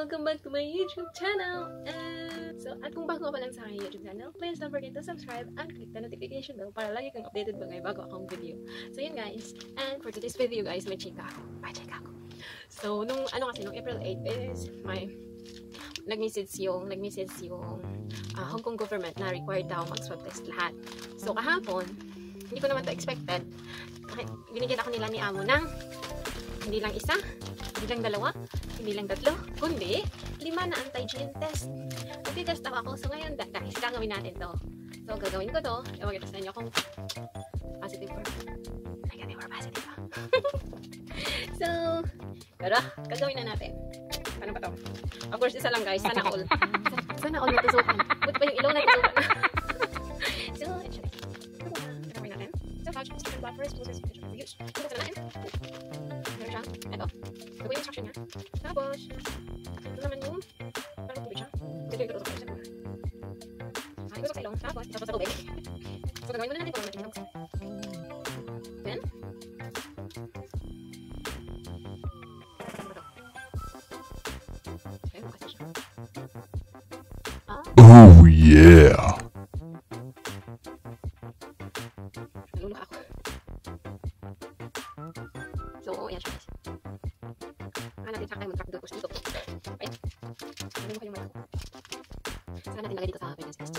Welcome back to my YouTube channel! And so, at kung bago ka pa lang sa aking YouTube channel, please don't forget to subscribe and click the notification bell para lagi kang updated pag may bago akong video. So yun guys, and for today's video guys, may chika ako. May chika ako. So, nung ano kasi, nung April 8 is my nag-message yung, nag-message yung uh, Hong Kong government na required daw mag-swab test lahat. So, kahapon, hindi ko naman to expected. Binigyan ako nila ni Amo ng hindi lang isa, hindi lang dalawa, hindi lang tatlo, kundi lima na antigen test. Nagtitest ako So ngayon, guys, gagawin natin to. So gagawin ko to. Ewan kita sa inyo kung positive or negative or positive. so, pero, gagawin na natin. Ano ba to? Of course, isa lang guys. Sana all. Sana all natusukan. Buti pa yung ilaw natusukan. Meron siya. Ito. Gagawin yung instruction niya. Tapos, ito naman yung parang tubig siya. Ito yung tutusok sa mga. Ay, tusok sa ilong. Tapos, ito sa tubig. So, gagawin muna natin kung ano natin yung Then, Oh yeah. So, ayan siya guys. Saan natin saan tayo mag-track doon dito. Ay. Naluluha yung mga Saan natin lagay dito sa pregnancy test.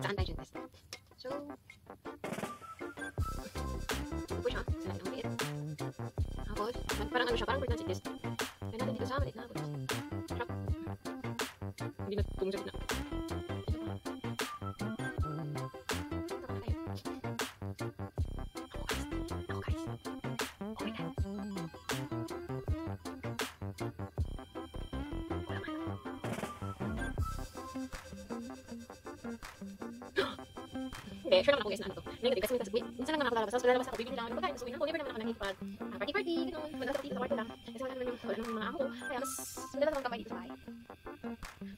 sa antigen test. So, ito siya. Sa lahat ng maliit. Tapos, parang ano siya, parang pregnancy test. Kaya natin dito sa maliit na pregnancy Hindi, sure naman ako guys na ano to. Negative kasi minsan, minsan lang naman ako lalabas. Tapos lalabas ako, bibili lang ako ng pagkain. So, yun ako, never naman ako nanghipad. Ah, party-party. Wala dito sa kwarto lang. Kasi wala naman yung, wala naman yung mga amo ko. Kaya mas, madala naman kamay dito sa bahay.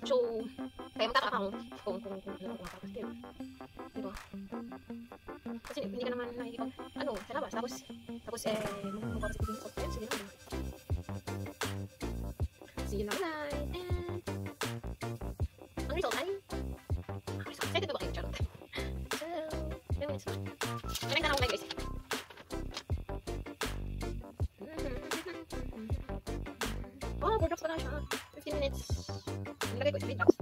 So, kaya magtataka ako kung, kung, kung, ano, kung makakastil. Diba? Kasi hindi ka naman nakikipag, ano, sa labas. Tapos, tapos eh, magpapasitin yung soft sige naman. See you online. And, Maraming tanong online guys. Oh, drops pa na siya. 15 minutes. Nilagay ko sa feedbacks.